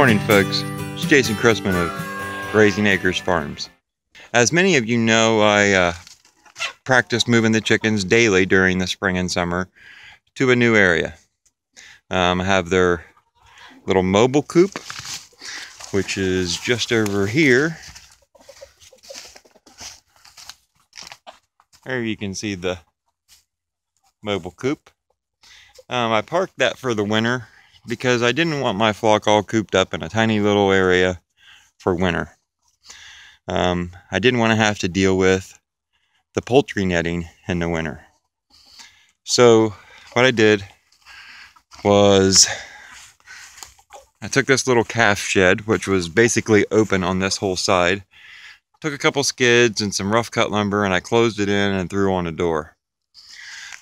Morning folks, it's Jason Christman of Grazing Acres Farms. As many of you know, I uh, practice moving the chickens daily during the spring and summer to a new area. Um, I have their little mobile coop, which is just over here. There you can see the mobile coop. Um, I parked that for the winter because I didn't want my flock all cooped up in a tiny little area for winter. Um, I didn't want to have to deal with the poultry netting in the winter. So what I did was I took this little calf shed, which was basically open on this whole side, took a couple skids and some rough cut lumber and I closed it in and threw on a door.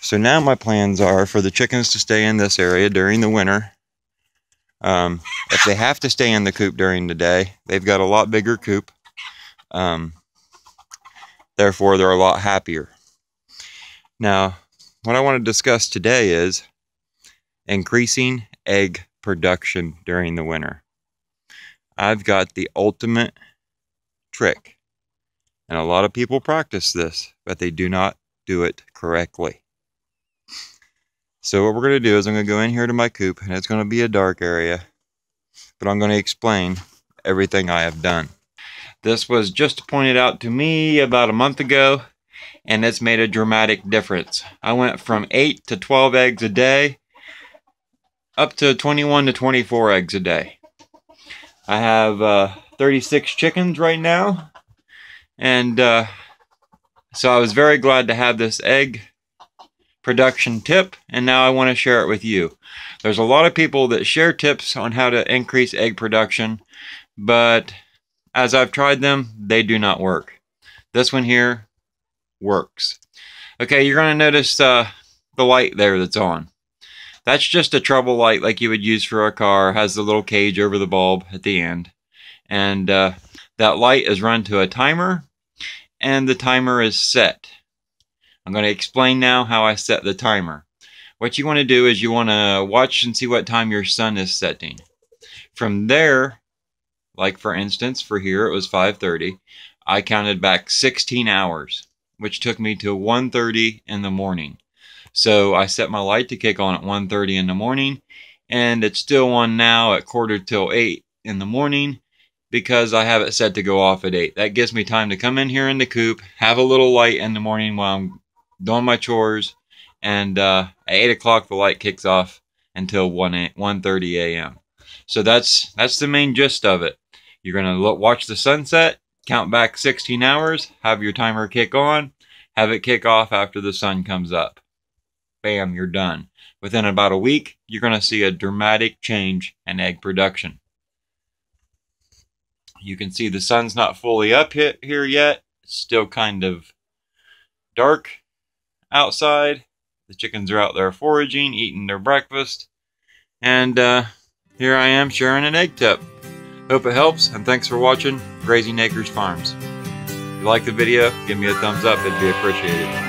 So now my plans are for the chickens to stay in this area during the winter um, if they have to stay in the coop during the day, they've got a lot bigger coop. Um, therefore, they're a lot happier. Now, what I want to discuss today is increasing egg production during the winter. I've got the ultimate trick. And a lot of people practice this, but they do not do it correctly. So what we're going to do is I'm going to go in here to my coop, and it's going to be a dark area, but I'm going to explain everything I have done. This was just pointed out to me about a month ago, and it's made a dramatic difference. I went from 8 to 12 eggs a day, up to 21 to 24 eggs a day. I have uh, 36 chickens right now, and uh, so I was very glad to have this egg production tip, and now I want to share it with you. There's a lot of people that share tips on how to increase egg production, but as I've tried them, they do not work. This one here works. Okay, you're going to notice uh, the light there that's on. That's just a trouble light like you would use for a car. Has the little cage over the bulb at the end. And uh, that light is run to a timer, and the timer is set. I'm going to explain now how I set the timer. What you want to do is you want to watch and see what time your sun is setting. From there, like for instance, for here it was 5.30, I counted back 16 hours, which took me to 1.30 in the morning. So I set my light to kick on at 1.30 in the morning, and it's still on now at quarter till 8 in the morning because I have it set to go off at 8. That gives me time to come in here in the coop, have a little light in the morning while I'm doing my chores, and uh, at 8 o'clock the light kicks off until 1 1:30 a.m. So that's that's the main gist of it. You're gonna watch the sunset, count back 16 hours, have your timer kick on, have it kick off after the sun comes up. Bam, you're done. Within about a week, you're gonna see a dramatic change in egg production. You can see the sun's not fully up here yet. It's still kind of dark outside. The chickens are out there foraging, eating their breakfast. And uh, here I am sharing an egg tip. Hope it helps, and thanks for watching Grazing Acres Farms. If you like the video, give me a thumbs up, it'd be appreciated.